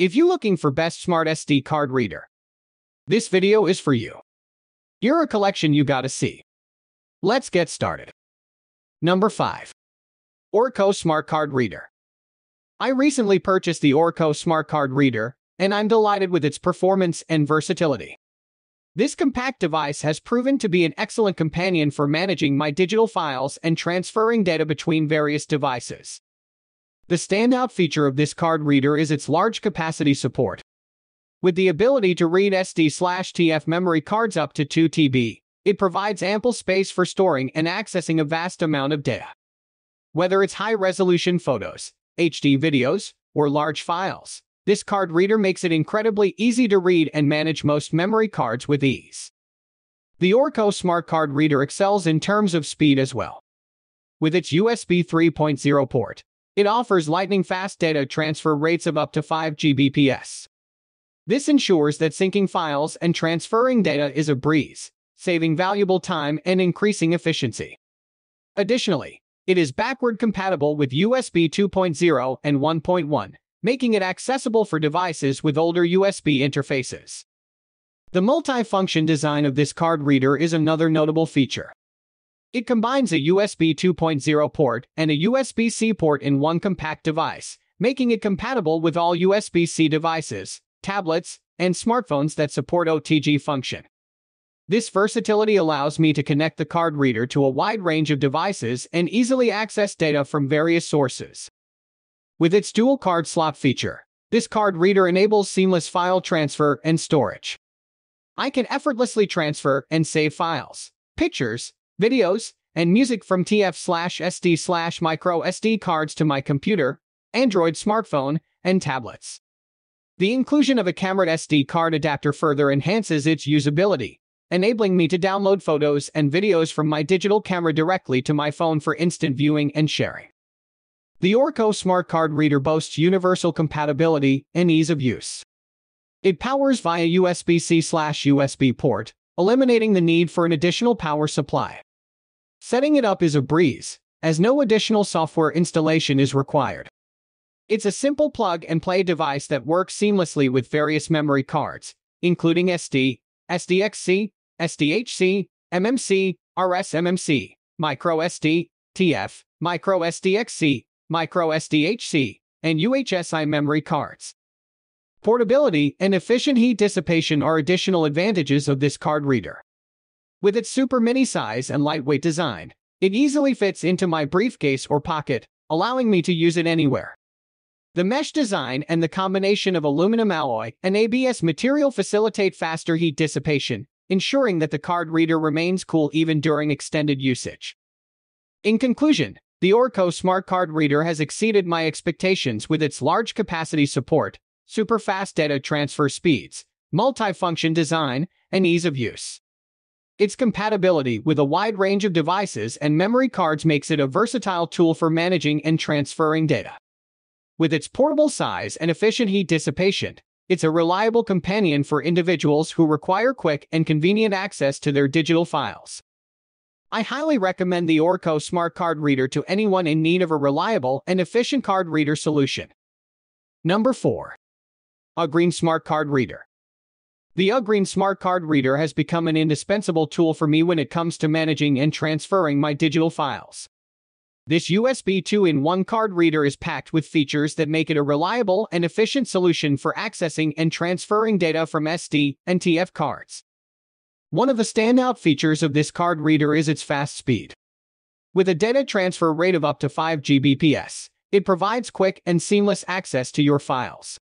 If you're looking for best smart SD card reader, this video is for you. Here a collection you gotta see. Let's get started. Number 5. Orico Smart Card Reader. I recently purchased the Orico Smart Card Reader, and I'm delighted with its performance and versatility. This compact device has proven to be an excellent companion for managing my digital files and transferring data between various devices. The standout feature of this card reader is its large capacity support. With the ability to read SD-TF memory cards up to 2 TB, it provides ample space for storing and accessing a vast amount of data. Whether it's high-resolution photos, HD videos, or large files, this card reader makes it incredibly easy to read and manage most memory cards with ease. The Orico Smart Card Reader excels in terms of speed as well. With its USB 3.0 port, it offers lightning-fast data transfer rates of up to 5 Gbps. This ensures that syncing files and transferring data is a breeze, saving valuable time and increasing efficiency. Additionally, it is backward compatible with USB 2.0 and 1.1, making it accessible for devices with older USB interfaces. The multi-function design of this card reader is another notable feature. It combines a USB 2.0 port and a USB-C port in one compact device, making it compatible with all USB-C devices, tablets, and smartphones that support OTG function. This versatility allows me to connect the card reader to a wide range of devices and easily access data from various sources. With its dual card slot feature, this card reader enables seamless file transfer and storage. I can effortlessly transfer and save files, pictures, videos, and music from TF SD slash micro SD cards to my computer, Android smartphone, and tablets. The inclusion of a camera SD card adapter further enhances its usability, enabling me to download photos and videos from my digital camera directly to my phone for instant viewing and sharing. The Orico Smart Card Reader boasts universal compatibility and ease of use. It powers via USB-C slash USB port, eliminating the need for an additional power supply. Setting it up is a breeze, as no additional software installation is required. It's a simple plug-and-play device that works seamlessly with various memory cards, including SD, SDXC, SDHC, MMC, RSMMC, microSD, TF, microSDXC, microSDHC, and UHSI memory cards. Portability and efficient heat dissipation are additional advantages of this card reader. With its super mini size and lightweight design, it easily fits into my briefcase or pocket, allowing me to use it anywhere. The mesh design and the combination of aluminum alloy and ABS material facilitate faster heat dissipation, ensuring that the card reader remains cool even during extended usage. In conclusion, the Orico Smart Card Reader has exceeded my expectations with its large capacity support, super fast data transfer speeds, multifunction design, and ease of use. Its compatibility with a wide range of devices and memory cards makes it a versatile tool for managing and transferring data. With its portable size and efficient heat dissipation, it's a reliable companion for individuals who require quick and convenient access to their digital files. I highly recommend the Orico Smart Card Reader to anyone in need of a reliable and efficient card reader solution. Number 4. Ugreen Smart Card Reader. The Ugreen Smart Card Reader has become an indispensable tool for me when it comes to managing and transferring my digital files. This USB 2-in-1 card reader is packed with features that make it a reliable and efficient solution for accessing and transferring data from SD and TF cards. One of the standout features of this card reader is its fast speed. With a data transfer rate of up to 5 Gbps, it provides quick and seamless access to your files.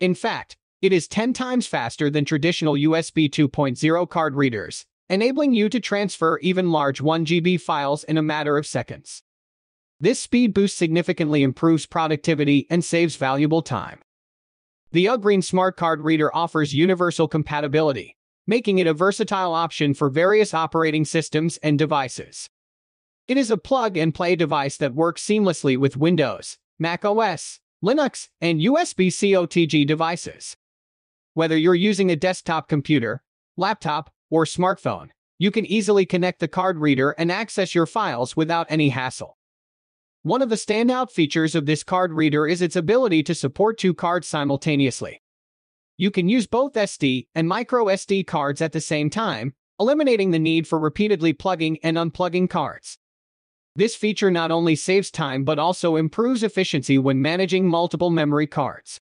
In fact, it is 10 times faster than traditional USB 2.0 card readers, enabling you to transfer even large 1 GB files in a matter of seconds. This speed boost significantly improves productivity and saves valuable time. The Ugreen Smart Card Reader offers universal compatibility, making it a versatile option for various operating systems and devices. It is a plug-and-play device that works seamlessly with Windows, Mac OS, Linux, and USB-C OTG devices. Whether you're using a desktop computer, laptop, or smartphone, you can easily connect the card reader and access your files without any hassle. One of the standout features of this card reader is its ability to support two cards simultaneously. You can use both SD and micro SD cards at the same time, eliminating the need for repeatedly plugging and unplugging cards. This feature not only saves time but also improves efficiency when managing multiple memory cards.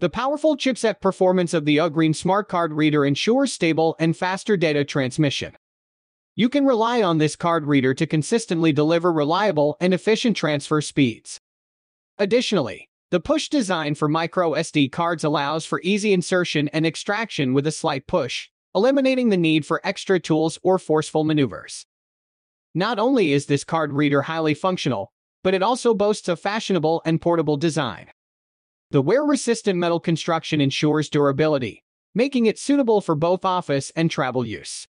The powerful chipset performance of the Ugreen Smart Card Reader ensures stable and faster data transmission. You can rely on this card reader to consistently deliver reliable and efficient transfer speeds. Additionally, the push design for micro SD cards allows for easy insertion and extraction with a slight push, eliminating the need for extra tools or forceful maneuvers. Not only is this card reader highly functional, but it also boasts a fashionable and portable design. The wear-resistant metal construction ensures durability, making it suitable for both office and travel use.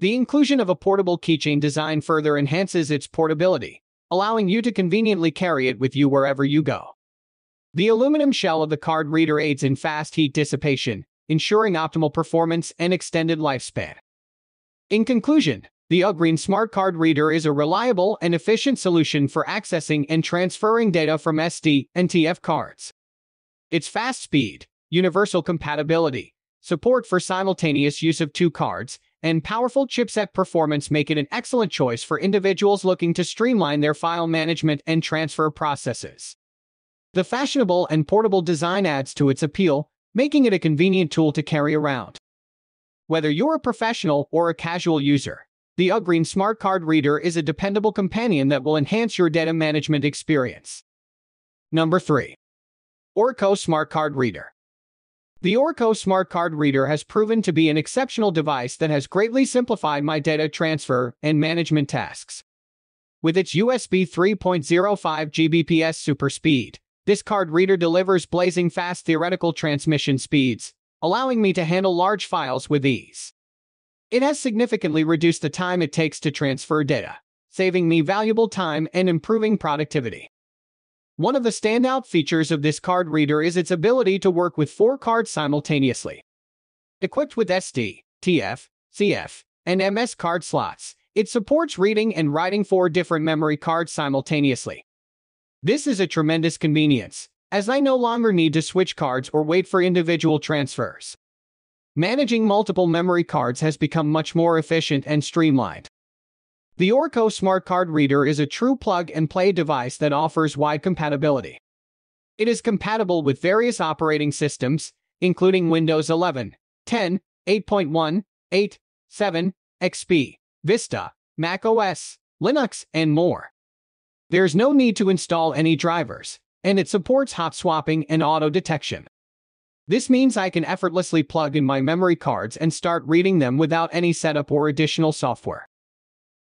The inclusion of a portable keychain design further enhances its portability, allowing you to conveniently carry it with you wherever you go. The aluminum shell of the card reader aids in fast heat dissipation, ensuring optimal performance and extended lifespan. In conclusion, the Ugreen Smart Card Reader is a reliable and efficient solution for accessing and transferring data from SD and TF cards. Its fast speed, universal compatibility, support for simultaneous use of two cards, and powerful chipset performance make it an excellent choice for individuals looking to streamline their file management and transfer processes. The fashionable and portable design adds to its appeal, making it a convenient tool to carry around. Whether you're a professional or a casual user, the Ugreen Smart Card Reader is a dependable companion that will enhance your data management experience. Number 3. Orico Smart Card Reader. The Orico Smart Card Reader has proven to be an exceptional device that has greatly simplified my data transfer and management tasks. With its USB 3.05 Gbps super speed, this card reader delivers blazing fast theoretical transmission speeds, allowing me to handle large files with ease. It has significantly reduced the time it takes to transfer data, saving me valuable time and improving productivity. One of the standout features of this card reader is its ability to work with four cards simultaneously. Equipped with SD, TF, CF, and MS card slots, it supports reading and writing four different memory cards simultaneously. This is a tremendous convenience, as I no longer need to switch cards or wait for individual transfers. Managing multiple memory cards has become much more efficient and streamlined. The Orico Smart Card Reader is a true plug-and-play device that offers wide compatibility. It is compatible with various operating systems, including Windows 11, 10, 8.1, 8, 7, XP, Vista, Mac OS, Linux, and more. There's no need to install any drivers, and it supports hot swapping and auto detection. This means I can effortlessly plug in my memory cards and start reading them without any setup or additional software.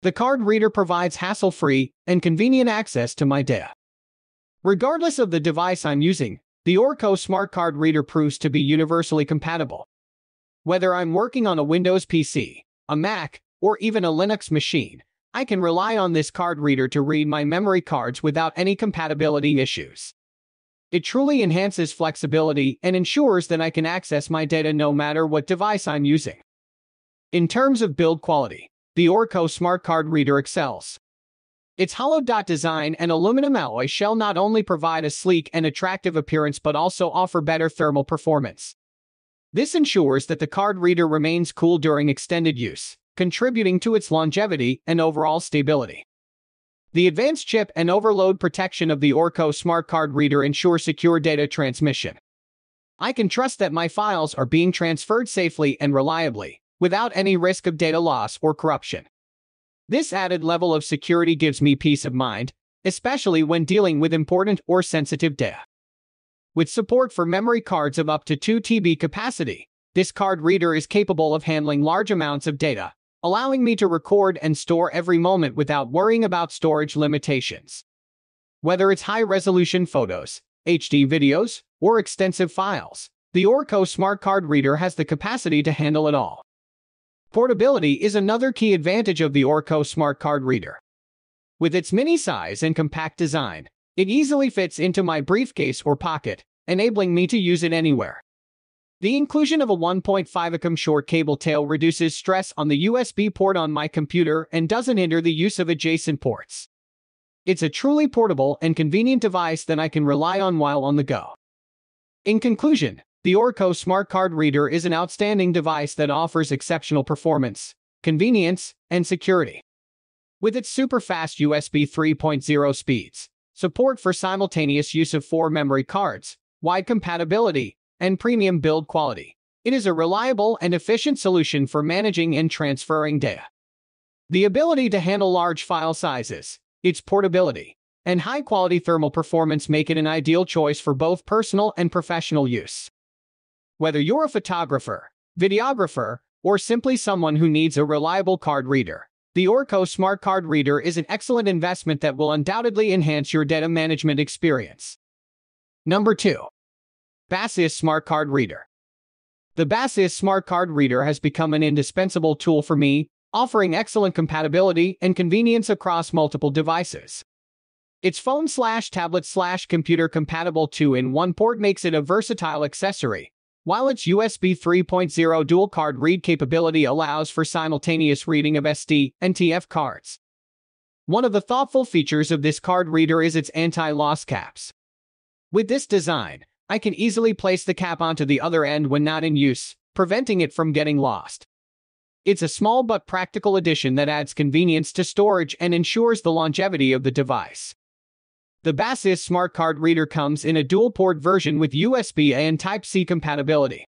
The card reader provides hassle-free and convenient access to my data. Regardless of the device I'm using, the Orico Smart Card Reader proves to be universally compatible. Whether I'm working on a Windows PC, a Mac, or even a Linux machine, I can rely on this card reader to read my memory cards without any compatibility issues. It truly enhances flexibility and ensures that I can access my data no matter what device I'm using. In terms of build quality, the Orico Smart Card Reader excels. Its hollow dot design and aluminum alloy shell not only provide a sleek and attractive appearance but also offer better thermal performance. This ensures that the card reader remains cool during extended use, contributing to its longevity and overall stability. The advanced chip and overload protection of the Orico Smart Card Reader ensure secure data transmission. I can trust that my files are being transferred safely and reliably, without any risk of data loss or corruption. This added level of security gives me peace of mind, especially when dealing with important or sensitive data. With support for memory cards of up to 2 TB capacity, this card reader is capable of handling large amounts of data, allowing me to record and store every moment without worrying about storage limitations. Whether it's high-resolution photos, HD videos, or extensive files, the Orico Smart Card Reader has the capacity to handle it all. Portability is another key advantage of the Orico Smart Card Reader. With its mini size and compact design, it easily fits into my briefcase or pocket, enabling me to use it anywhere. The inclusion of a 1.5 mm short cable tail reduces stress on the USB port on my computer and doesn't hinder the use of adjacent ports. It's a truly portable and convenient device that I can rely on while on the go. In conclusion, the Orico Smart Card Reader is an outstanding device that offers exceptional performance, convenience, and security. With its super-fast USB 3.0 speeds, support for simultaneous use of four memory cards, wide compatibility, and premium build quality, it is a reliable and efficient solution for managing and transferring data. The ability to handle large file sizes, its portability, and high-quality thermal performance make it an ideal choice for both personal and professional use. Whether you're a photographer, videographer, or simply someone who needs a reliable card reader, the Orico Smart Card Reader is an excellent investment that will undoubtedly enhance your data management experience. Number 2. Baseus Smart Card Reader. The Baseus Smart Card Reader has become an indispensable tool for me, offering excellent compatibility and convenience across multiple devices. Its phone slash tablet slash computer compatible 2-in-1 port makes it a versatile accessory, while its USB 3.0 dual card read capability allows for simultaneous reading of SD and TF cards. One of the thoughtful features of this card reader is its anti-loss caps. With this design, I can easily place the cap onto the other end when not in use, preventing it from getting lost. It's a small but practical addition that adds convenience to storage and ensures the longevity of the device. The Baseus Smart Card Reader comes in a dual-port version with USB-A and Type-C compatibility.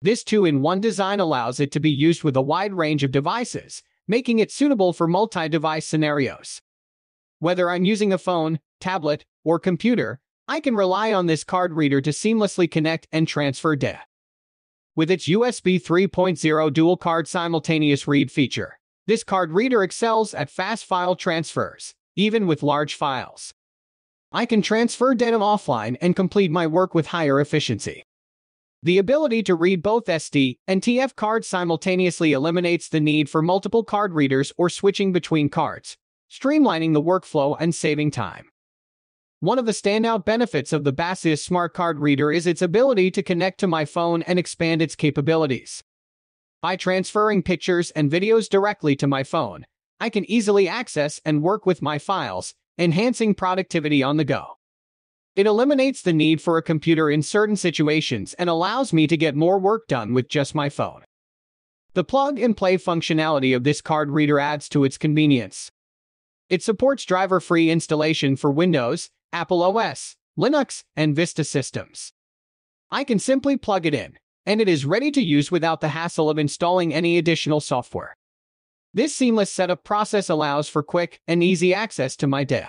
This two-in-one design allows it to be used with a wide range of devices, making it suitable for multi-device scenarios. Whether I'm using a phone, tablet, or computer, I can rely on this card reader to seamlessly connect and transfer data. With its USB 3.0 dual card simultaneous read feature, this card reader excels at fast file transfers, even with large files. I can transfer data offline and complete my work with higher efficiency. The ability to read both SD and TF cards simultaneously eliminates the need for multiple card readers or switching between cards, streamlining the workflow and saving time. One of the standout benefits of the Baseus Smart Card Reader is its ability to connect to my phone and expand its capabilities. By transferring pictures and videos directly to my phone, I can easily access and work with my files, enhancing productivity on the go. It eliminates the need for a computer in certain situations and allows me to get more work done with just my phone. The plug-and-play functionality of this card reader adds to its convenience. It supports driver-free installation for Windows, Apple OS, Linux, and Vista systems. I can simply plug it in, and it is ready to use without the hassle of installing any additional software. This seamless setup process allows for quick and easy access to my data.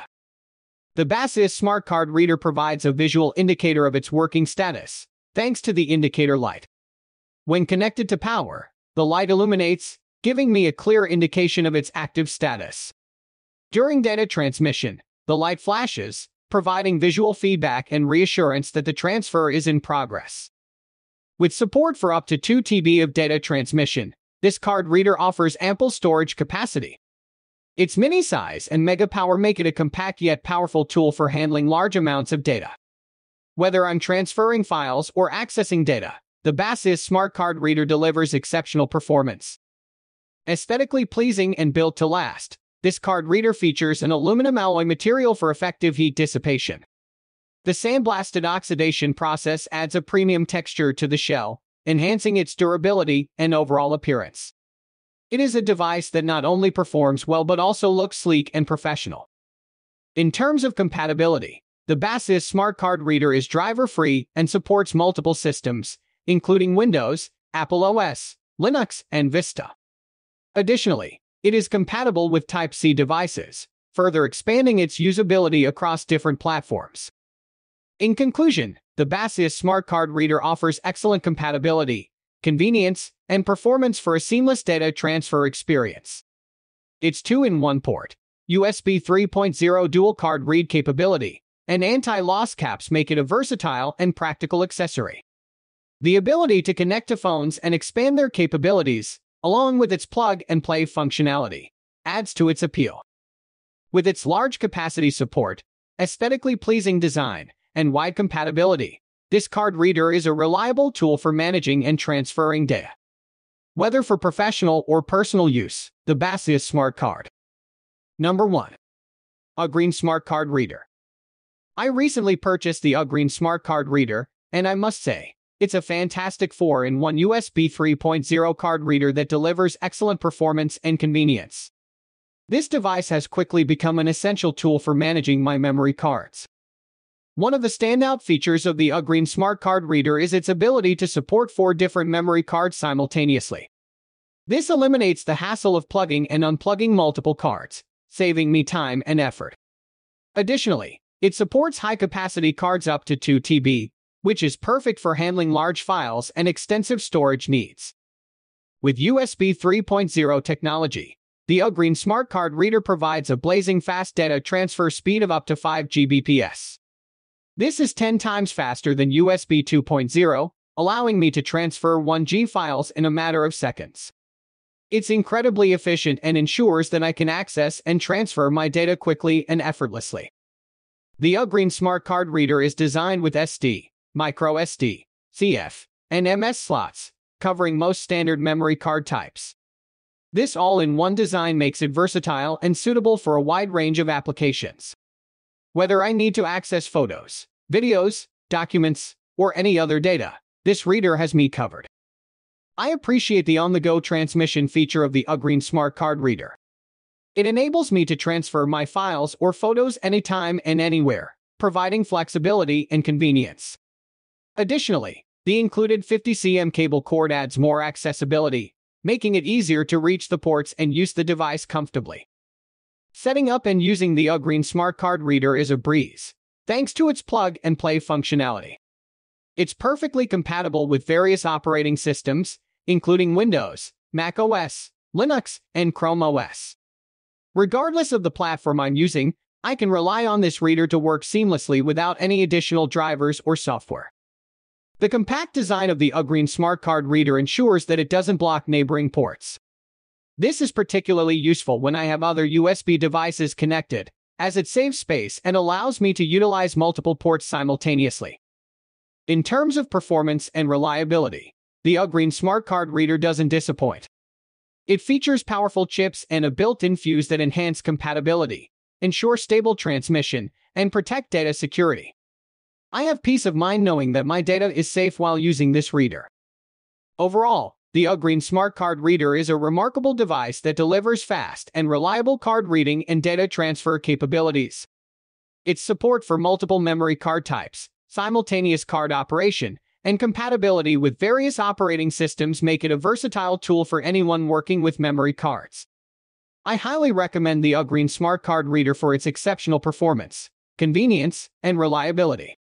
The Baseus Smart Card Reader provides a visual indicator of its working status, thanks to the indicator light. When connected to power, the light illuminates, giving me a clear indication of its active status. During data transmission, the light flashes, providing visual feedback and reassurance that the transfer is in progress. With support for up to 2 TB of data transmission, this card reader offers ample storage capacity. Its mini size and mega power make it a compact yet powerful tool for handling large amounts of data. Whether I'm transferring files or accessing data, the Baseus Smart Card Reader delivers exceptional performance. Aesthetically pleasing and built to last, this card reader features an aluminum alloy material for effective heat dissipation. The sandblasted oxidation process adds a premium texture to the shell, enhancing its durability and overall appearance. It is a device that not only performs well but also looks sleek and professional. In terms of compatibility, the Baseus Smart Card Reader is driver-free and supports multiple systems, including Windows, Apple OS, Linux, and Vista. Additionally, it is compatible with Type-C devices, further expanding its usability across different platforms. In conclusion, the Baseus Smart Card Reader offers excellent compatibility, convenience, and performance for a seamless data transfer experience. Its 2-in-1 port, USB 3.0 dual card read capability, and anti-loss caps make it a versatile and practical accessory. The ability to connect to phones and expand their capabilities, along with its plug-and-play functionality, adds to its appeal. With its large capacity support, aesthetically pleasing design, and wide compatibility. This card reader is a reliable tool for managing and transferring data. Whether for professional or personal use, the Baseus Smart Card. Number 1. Ugreen Smart Card Reader. I recently purchased the Ugreen Smart Card Reader, and I must say, it's a fantastic 4-in-1 USB 3.0 card reader that delivers excellent performance and convenience. This device has quickly become an essential tool for managing my memory cards. One of the standout features of the Ugreen Smart Card Reader is its ability to support four different memory cards simultaneously. This eliminates the hassle of plugging and unplugging multiple cards, saving me time and effort. Additionally, it supports high-capacity cards up to 2 TB, which is perfect for handling large files and extensive storage needs. With USB 3.0 technology, the Ugreen Smart Card Reader provides a blazing fast data transfer speed of up to 5 Gbps. This is 10 times faster than USB 2.0, allowing me to transfer 1G files in a matter of seconds. It's incredibly efficient and ensures that I can access and transfer my data quickly and effortlessly. The Ugreen Smart Card Reader is designed with SD, microSD, CF, and MS slots, covering most standard memory card types. This all-in-one design makes it versatile and suitable for a wide range of applications. Whether I need to access photos, videos, documents, or any other data, this reader has me covered. I appreciate the on-the-go transmission feature of the Ugreen Smart Card Reader. It enables me to transfer my files or photos anytime and anywhere, providing flexibility and convenience. Additionally, the included 50cm cable cord adds more accessibility, making it easier to reach the ports and use the device comfortably. Setting up and using the Ugreen Smart Card Reader is a breeze, thanks to its plug-and-play functionality. It's perfectly compatible with various operating systems, including Windows, Mac OS, Linux, and Chrome OS. Regardless of the platform I'm using, I can rely on this reader to work seamlessly without any additional drivers or software. The compact design of the Ugreen Smart Card Reader ensures that it doesn't block neighboring ports. This is particularly useful when I have other USB devices connected, as it saves space and allows me to utilize multiple ports simultaneously. In terms of performance and reliability, the Ugreen Smart Card Reader doesn't disappoint. It features powerful chips and a built-in fuse that enhance compatibility, ensure stable transmission, and protect data security. I have peace of mind knowing that my data is safe while using this reader. Overall, the Ugreen Smart Card Reader is a remarkable device that delivers fast and reliable card reading and data transfer capabilities. Its support for multiple memory card types, simultaneous card operation, and compatibility with various operating systems make it a versatile tool for anyone working with memory cards. I highly recommend the Ugreen Smart Card Reader for its exceptional performance, convenience, and reliability.